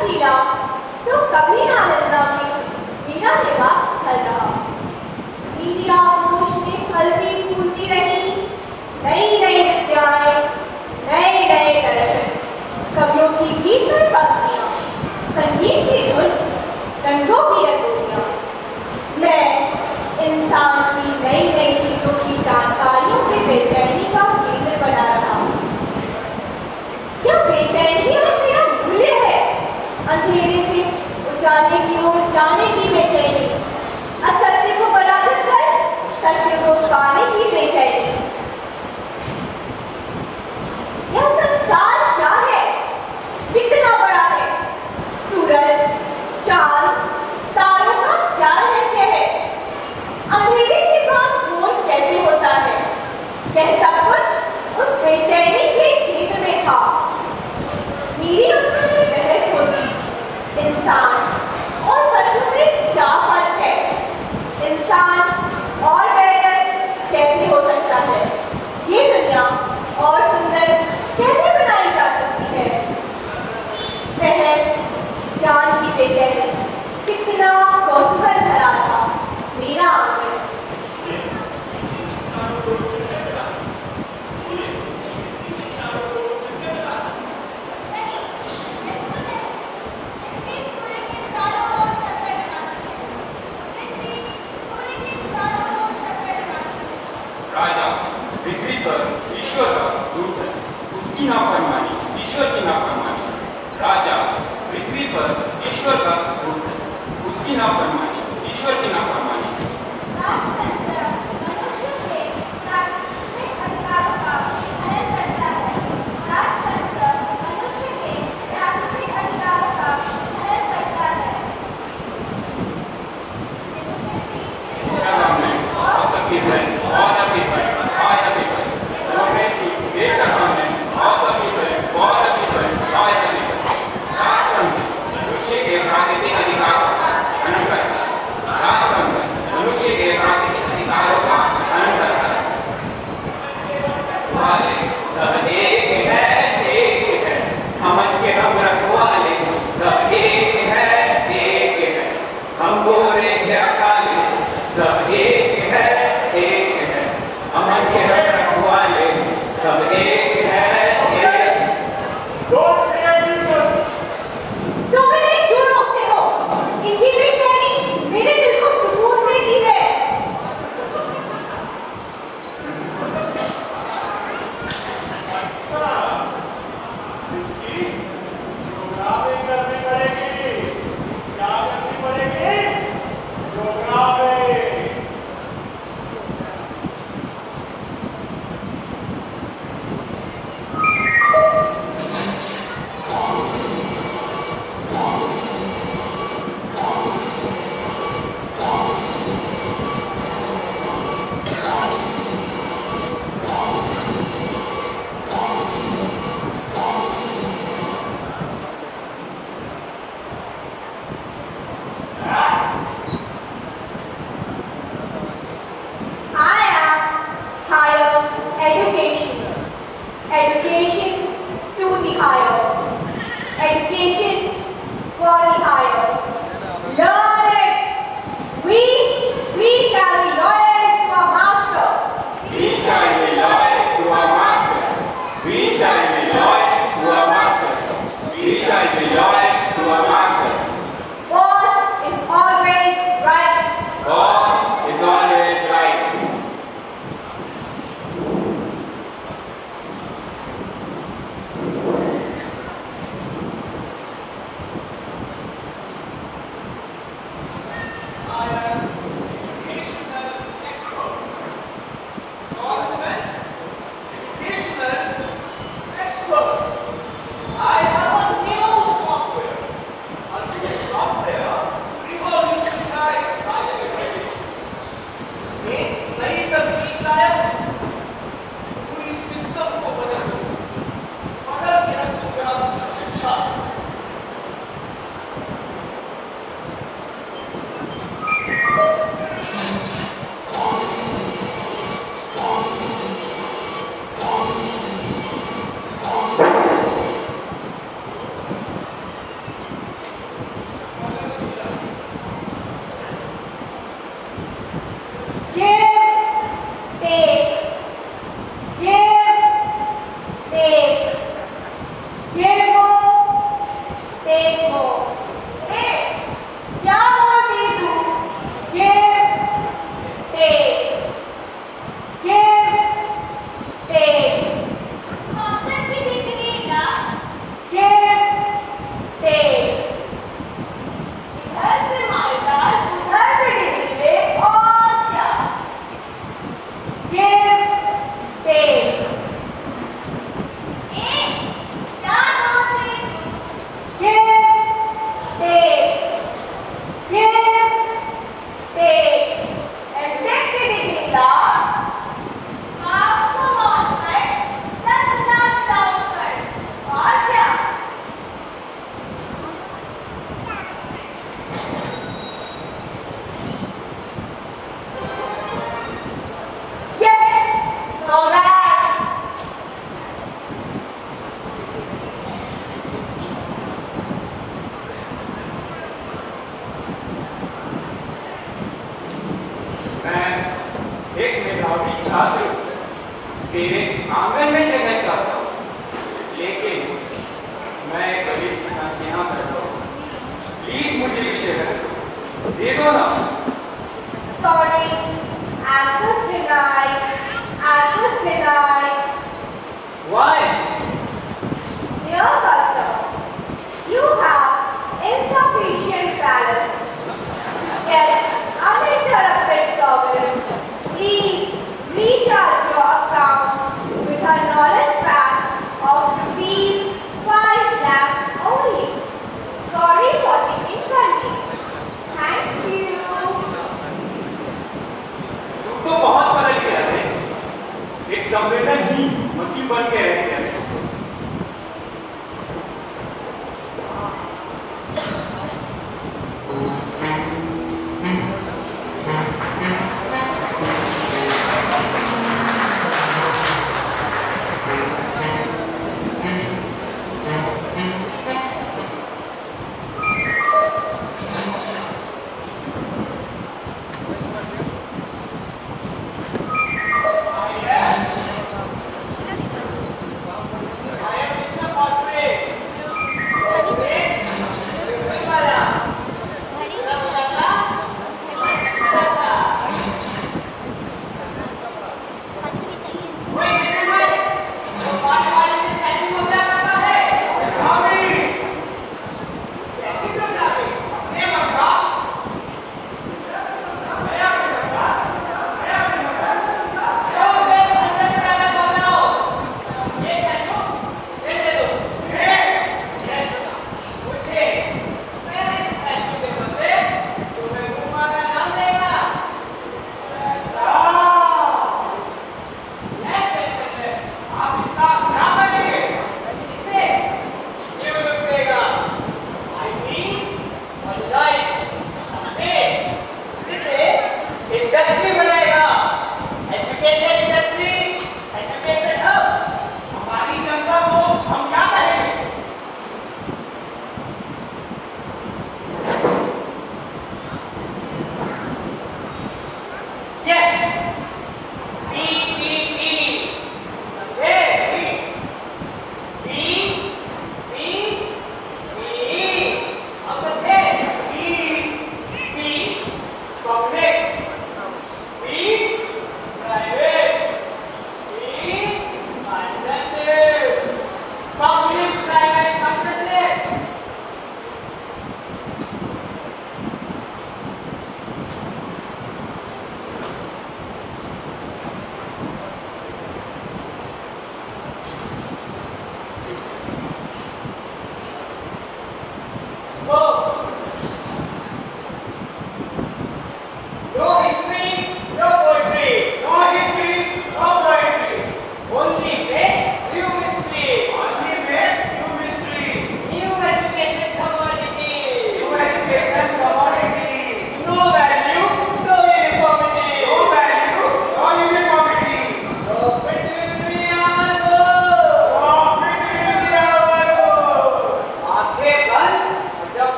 वीर विक्रमशिला तो कभी नालंदा में sun Timbanieri,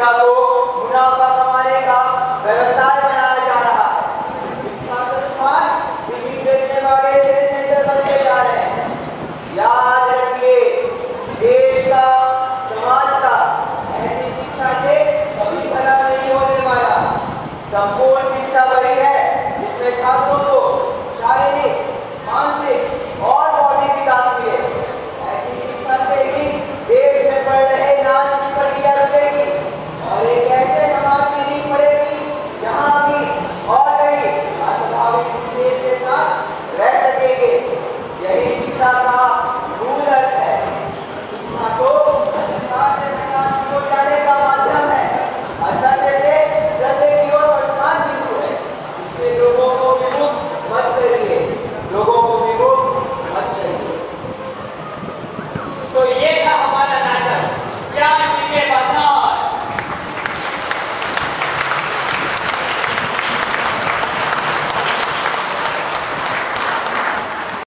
शिक्षा को मुनाफा कमाने का व्यवसाय बनाया जा रहा है। शिक्षा संस्थान डिग्री बेचने वाले सेंटर बनते जा रहे हैं। याद रखिए, देश का, समाज का ऐसी शिक्षा से कभी भला नहीं होने वाला। संपूर्ण शिक्षा वही है जिसमें छात्रों को शारीरिक